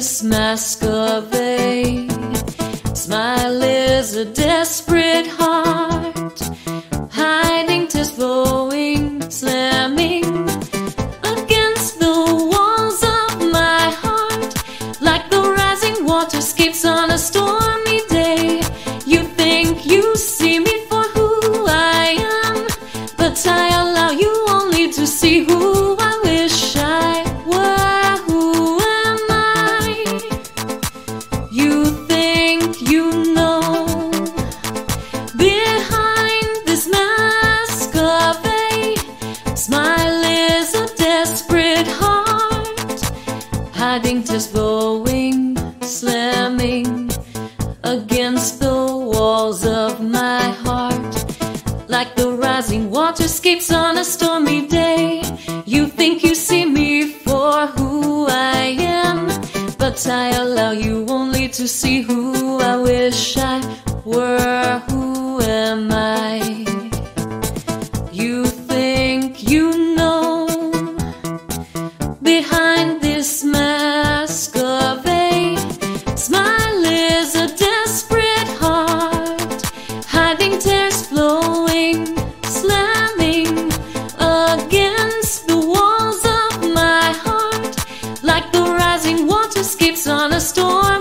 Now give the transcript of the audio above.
this masquerade. Smile is a desperate heart, hiding just blowing, slamming against the walls of my heart, like the rising waters keep. Hiding, tears flowing, slamming against the walls of my heart, like the rising water escapes on a stormy day. You think you see me for who I am, but I allow you only to see who I wish I were. Who am I? You think you know behind Christmas a Smile is a desperate heart, hiding tears flowing, slamming against the walls of my heart, like the rising water skips on a storm.